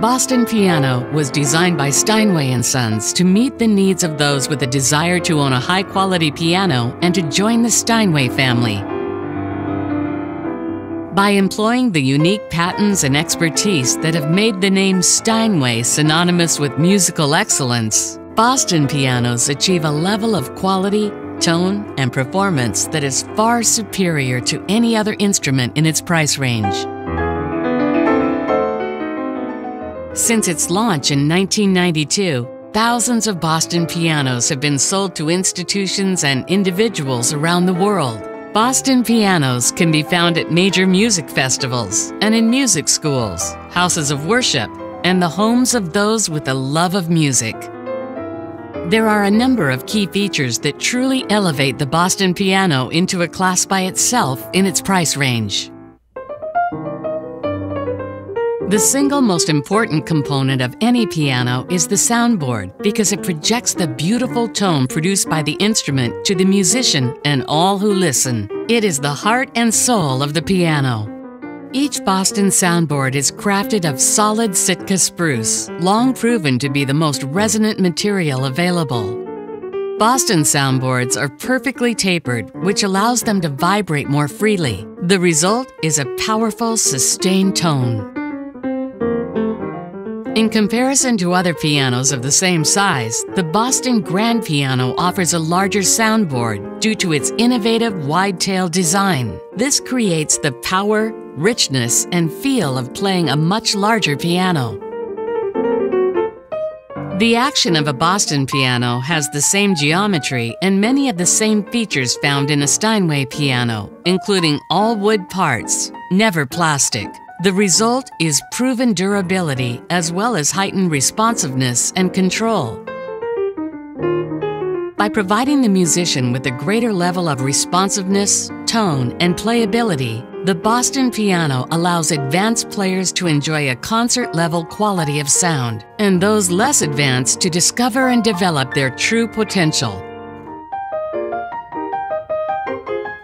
Boston Piano was designed by Steinway & Sons to meet the needs of those with a desire to own a high-quality piano and to join the Steinway family. By employing the unique patents and expertise that have made the name Steinway synonymous with musical excellence, Boston pianos achieve a level of quality, tone, and performance that is far superior to any other instrument in its price range. Since its launch in 1992, thousands of Boston pianos have been sold to institutions and individuals around the world. Boston pianos can be found at major music festivals and in music schools, houses of worship, and the homes of those with a love of music. There are a number of key features that truly elevate the Boston piano into a class by itself in its price range. The single most important component of any piano is the soundboard because it projects the beautiful tone produced by the instrument to the musician and all who listen. It is the heart and soul of the piano. Each Boston soundboard is crafted of solid Sitka spruce, long proven to be the most resonant material available. Boston soundboards are perfectly tapered, which allows them to vibrate more freely. The result is a powerful, sustained tone. In comparison to other pianos of the same size, the Boston Grand Piano offers a larger soundboard due to its innovative wide-tail design. This creates the power, richness, and feel of playing a much larger piano. The action of a Boston piano has the same geometry and many of the same features found in a Steinway piano, including all wood parts, never plastic. The result is proven durability as well as heightened responsiveness and control. By providing the musician with a greater level of responsiveness, tone, and playability, the Boston piano allows advanced players to enjoy a concert level quality of sound, and those less advanced to discover and develop their true potential.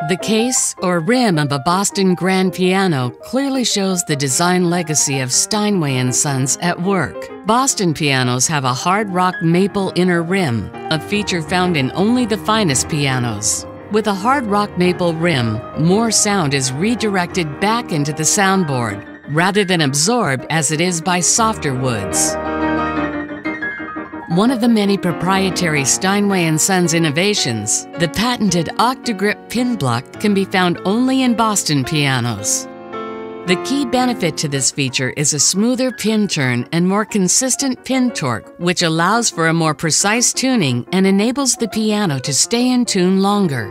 The case or rim of a Boston grand piano clearly shows the design legacy of Steinway & Sons at work. Boston pianos have a hard rock maple inner rim, a feature found in only the finest pianos. With a hard rock maple rim, more sound is redirected back into the soundboard, rather than absorbed as it is by softer woods. One of the many proprietary Steinway & Sons innovations, the patented OctaGrip pin block can be found only in Boston pianos. The key benefit to this feature is a smoother pin turn and more consistent pin torque, which allows for a more precise tuning and enables the piano to stay in tune longer.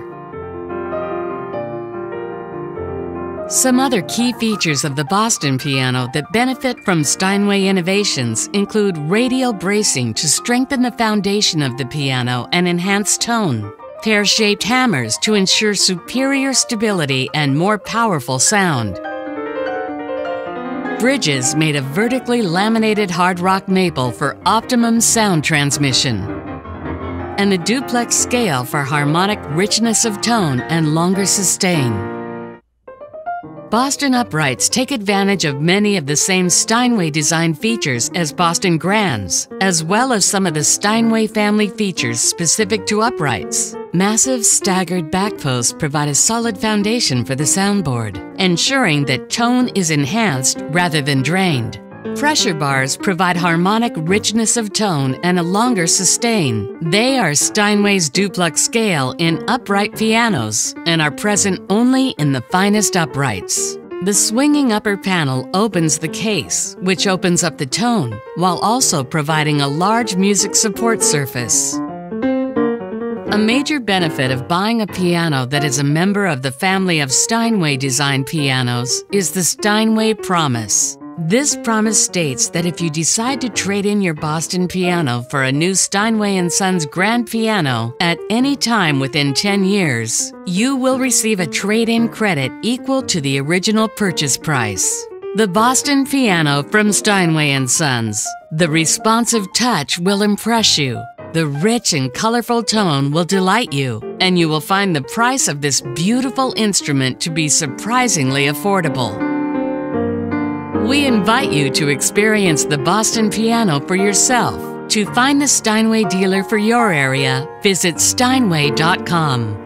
Some other key features of the Boston piano that benefit from Steinway innovations include radial bracing to strengthen the foundation of the piano and enhance tone, pear-shaped hammers to ensure superior stability and more powerful sound, bridges made of vertically laminated hard rock maple for optimum sound transmission, and the duplex scale for harmonic richness of tone and longer sustain. Boston uprights take advantage of many of the same Steinway design features as Boston Grands, as well as some of the Steinway family features specific to uprights. Massive staggered backposts provide a solid foundation for the soundboard, ensuring that tone is enhanced rather than drained. Pressure bars provide harmonic richness of tone and a longer sustain. They are Steinway's duplex scale in upright pianos and are present only in the finest uprights. The swinging upper panel opens the case, which opens up the tone, while also providing a large music support surface. A major benefit of buying a piano that is a member of the family of Steinway design pianos is the Steinway Promise. This promise states that if you decide to trade in your Boston piano for a new Steinway & Sons grand piano at any time within 10 years, you will receive a trade-in credit equal to the original purchase price. The Boston piano from Steinway & Sons. The responsive touch will impress you. The rich and colorful tone will delight you, and you will find the price of this beautiful instrument to be surprisingly affordable. We invite you to experience the Boston piano for yourself. To find the Steinway dealer for your area, visit steinway.com.